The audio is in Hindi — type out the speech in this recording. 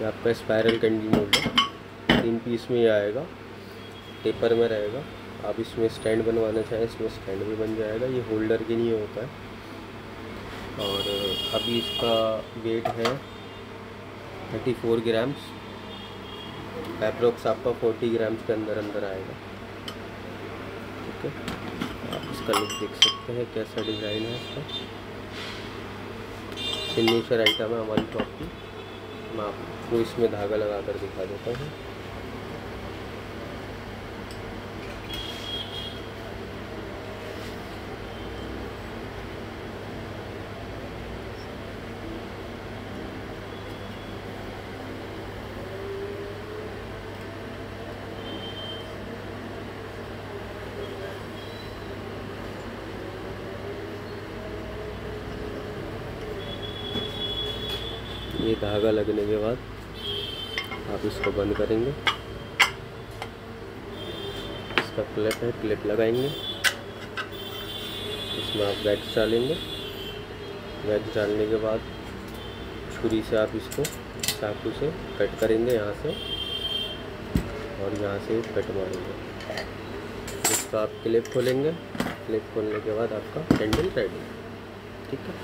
ये आपका स्पायरल कैंडल मोल्ड है तीन पीस में ये आएगा। टेपर में रहेगा। आप इसमें स्टैंड बनवाना चाहें, इसमें स्टैंड भी बन जाएगा। ये होल्डर के लिए होता है। और अभी इसका वेट है थर्टी फोर ग्राम्स अप्रोक्स आपका फोर्टी ग्राम्स के अंदर अंदर आएगा। ठीक है? आप इसका लुक देख सकते हैं, कैसा डिज़ाइन है इसका। सिग्नेचर आइटम है हमारी शॉप की मैं आपको इसमें धागा लगा कर दिखा देता हूँ। ये धागा लगने के बाद आप इसको बंद करेंगे। इसका क्लिप है क्लिप लगाएँगे। इसमें आप वैक्स डालेंगे। वैक्स डालने के बाद छुरी से आप इसको चाकू से कट करेंगे यहाँ से और यहाँ से कट मारेंगे। इसका आप क्लिप खोलेंगे। क्लिप खोलने के बाद आपका कैंडल रेडी ठीक है?